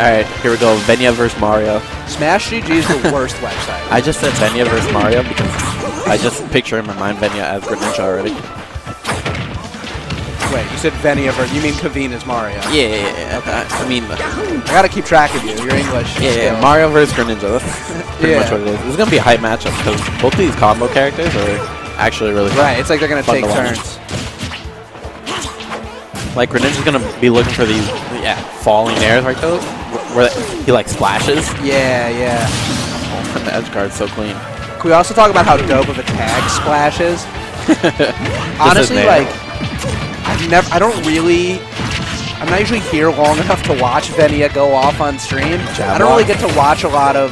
Alright, here we go. Venia versus Mario. Smash GG is the worst website. I just said Venia versus Mario because I just picture in my mind Venia as Greninja already. Wait, you said Venia versus. You mean QueVeen is Mario? Yeah, yeah, yeah. Okay. I, I mean, I gotta keep track of you. Your English. yeah, yeah, skills. Mario versus Greninja. That's pretty Yeah. much what it is. This is gonna be a hype matchup because both of these combo characters are actually really fun. Right, it's like they're gonna take to turns. Like Greninja's gonna be looking for these, yeah, falling airs right those, where he like splashes. Yeah, yeah. Oh, the edge guard's so clean. Can we also talk about how dope of a tag splash is? Honestly, like, I've never, I don't really, I'm not usually here long enough to watch Venia go off on stream. Jab I don't really get to watch a lot of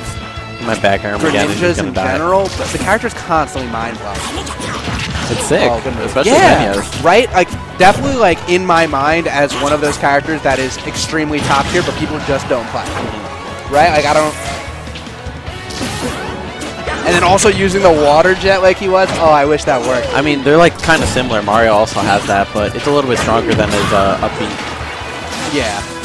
My back arm again is Greninjas in die. general, but the character's constantly mind-blowing. It's sick, Oh, especially yeah, right? Like, definitely, like, in my mind as one of those characters that is extremely top tier, but people just don't play. Right? Like, I don't... And then also using the water jet like he was. Oh, I wish that worked. I mean, they're like kind of similar. Mario also has that, but it's a little bit stronger than his uh, upbeat. Yeah.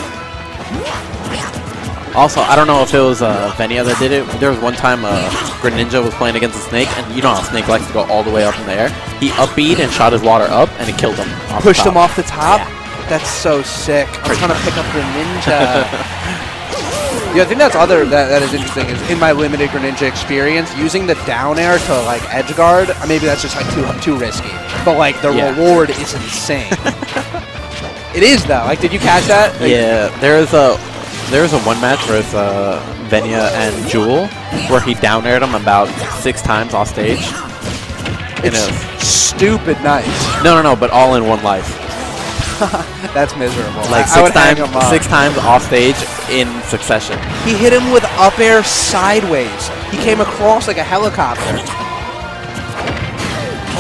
Also, I don't know if it was uh, Venia that did it. There was one time uh, Greninja was playing against a Snake, and you know how Snake likes to go all the way up in the air. He upbeat and shot his water up, and it killed him. Pushed him off the top? Yeah. That's so sick. I'm trying to pick up the ninja. yeah, I think that's other that, that is interesting is in my limited Greninja experience, using the down air to like edge guard, uh, maybe that's just like too too risky. But like the Yeah. reward is insane. it is though. Like did you catch that? Like, Yeah, there's a there's a one match with uh, Venia and Jewel where he down aired him about six times off stage. And it was- It's stupid nice. no, no, no, but all in one life. That's miserable. Like six times, six times off stage in succession. He hit him with up air sideways. He came across like a helicopter.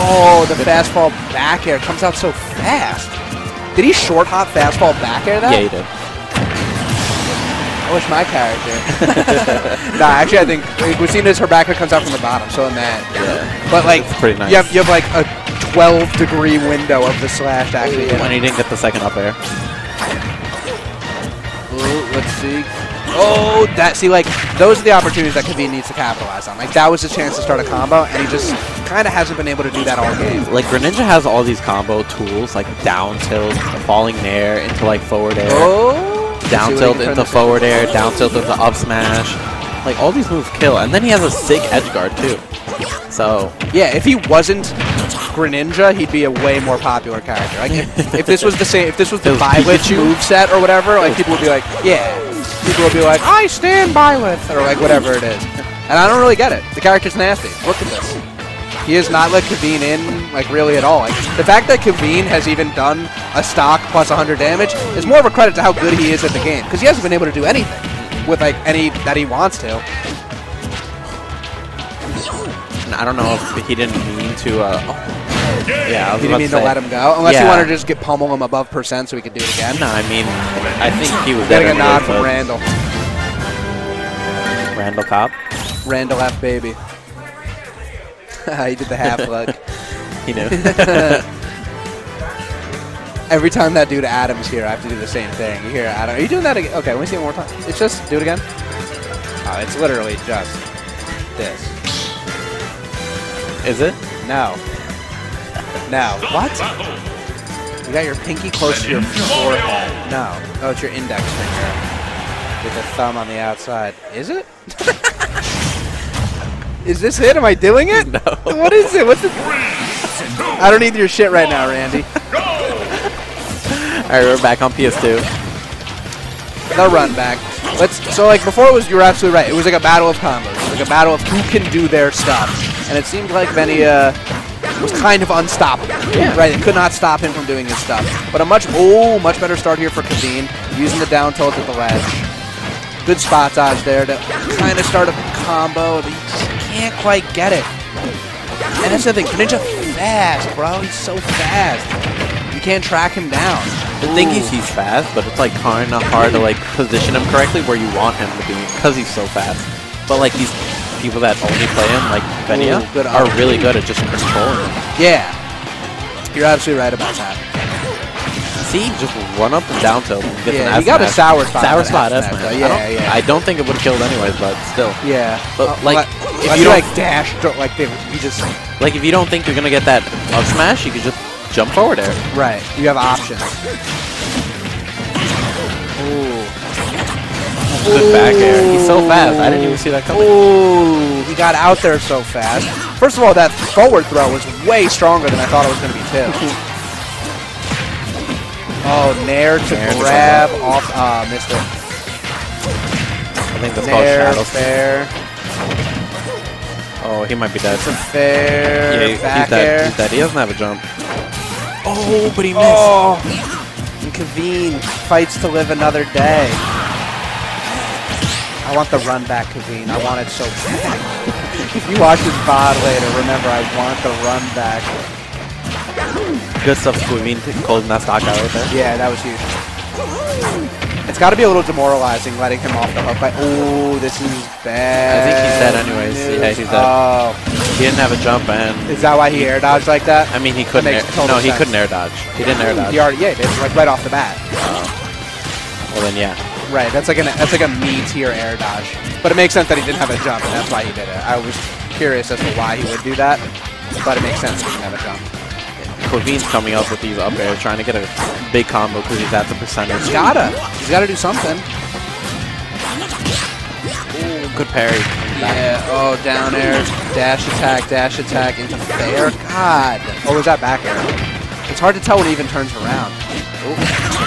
Oh, the fastball back air comes out so fast. Did he short hop fastball back air that? Yeah, he did. Wish my character. nah, actually, I think like, we've seen this. Her back air comes out from the bottom, so in that. Yeah. But like, It's pretty nice. you have you have like a 12 degree window of the slash actually. When he didn't get the second up air. Ooh, let's see. Oh, that see like those are the opportunities that QueVeen needs to capitalize on. Like that was his chance to start a combo, and he just kind of hasn't been able to do that all game. Like Greninja has all these combo tools, like down tilt, falling air into like forward air, Oh, down tilt into forward air, down tilt into up smash. Like all these moves kill, and then he has a sick edge guard too. So. Yeah, if he wasn't Greninja, he'd be a way more popular character. Like if, if this was the same, if this was the Byleth Pikachu? move set or whatever, like people would be like, yeah. People would be like, I stand Byleth, or like whatever it is. And I don't really get it. The character's nasty. Look at this. He has not let QueVeen in, like, really at all. Like, the fact that QueVeen has even done a stock plus 100 damage is more of a credit to how good he is at the game. Because he hasn't been able to do anything with, like, any that he wants to. and I don't know if he didn't mean to. Uh, oh. Yeah, I was He didn't mean to to let him go. Unless you Yeah. wanted to just get pummel him above percent so he could do it again. No, I mean, I think he was Getting a nod from Randall. Randall Cobb. Randall F. Baby. he did the half look. He knew. Every time that dude Adam's here, I have to do the same thing. You hear Adam? Are you doing that again? Okay, let me see it one more time. It's just do it again. Oh, it's literally just this. Is it? No. No. What? You got your pinky close to your forehead. No. Oh, it's your index finger. With the thumb on the outside. Is it? Is this it? Am I doing it? No. What is it? What's the? I don't need your shit right now, Randy. All right, we're back on PS2. the run back. Let's so like before it was you're absolutely right. It was like a battle of combos. Like a battle of who can do their stuff. And it seemed like Venia uh, was kind of unstoppable. Yeah. Right, it could not stop him from doing his stuff. But a much oh much better start here for QueVeen, using the down tilt at the ledge. Good spot dodge there to kind of start a combo, just can't quite get it. And that's the thing, Ninja fast, bro. He's so fast. You can't track him down. The thing is, he's fast, but it's like kind of hard to like position him correctly where you want him to be because he's so fast. But like these people that only play him, like Venia, Ooh, good are really good at just controlling him. Yeah. You're absolutely right about that. C, just run up and down tilt and get Yeah, an he got a F sour spot Sour spot F F smash, smash. though. I Yeah. I don't think it would have killed anyways, but still. Yeah. But, Uh, like, let- if you do, don't- like dash, dr- like they, you just Like if you don't think you're gonna get that up smash, you could just jump forward air. right. You have options. Ooh. Good back air. He's so fast. I didn't even see that coming. Ooh, he got out there so fast. First of all, that forward throw was way stronger than I thought it was going to be too. oh, Nair to Nair grab off. Ah, missed it. I think that's called Nair, Shadow. fair, Oh, he might be dead. fair, Yeah, he- back he's dead. air. He's dead. He doesn't have a jump. Oh, but he oh. missed. Oh, and QueVeen fights to live another day. I want the run back, QueVeen. I want it so bad. if you watch this VOD later, remember I want the run back. Good stuff, Squivine, closing that stock out right there. Yeah, that was huge. It's got to be a little demoralizing letting him off the hook. Like, oh, this is bad. I think he's dead anyways. news. Yeah, he's dead. Oh, He didn't have a jump, and is that why he air dodged like that? I mean, he couldn't. Air, no, he couldn't air dodge. He didn't air dodge. He already, yeah, he did, like right off the bat. Oh. Well, then yeah. Right, that's like an that's like a me tier air dodge. But it makes sense that he didn't have a jump, and that's why he did it. I was curious as to why he would do that, but it makes sense he didn't have a jump. QueVeen's coming up with these up airs, trying to get a big combo because he's at the percentage. He's gotta, he's gotta do something. Good parry. Yeah. Oh, down air, dash attack, dash attack into fair. God. Oh, was that back air? It's hard to tell when he even turns around.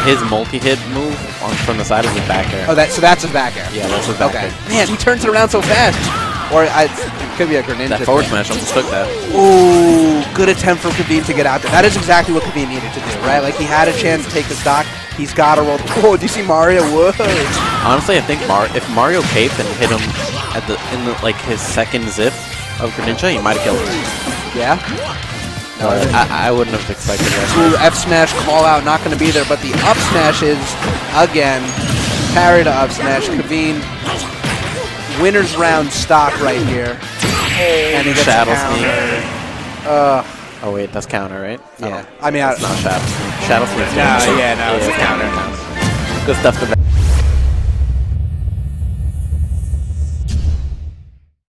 His multi-hit move on, from the side is his back air. Oh, that so that's his back air. Yeah, that's his back Okay. air. Man, he turns it around so fast. Or I, it could be a Greninja. That forward smash almost took that. Ooh, good attempt from QueVeen to get out there. That is exactly what QueVeen needed to do, right? Like he had a chance to take the stock. He's got to roll. Oh, do you see Mario? Whoa. Honestly, I think Mar if Mario caped and hit him at the in the like his second zip of Greninja, he might have killed him. Yeah. No, I, I wouldn't have expected that. Ooh, F smash call out, not going to be there, but the up smash is again parry to up smash. QueVeen winners round stock right here, and he gets Shadow countered. Uh, Oh wait, that's counter, right? yeah. Oh, I mean, I, it's not Shadow Sneak. Shadow Sneak. No, yeah, no, it's a counter. Good stuff to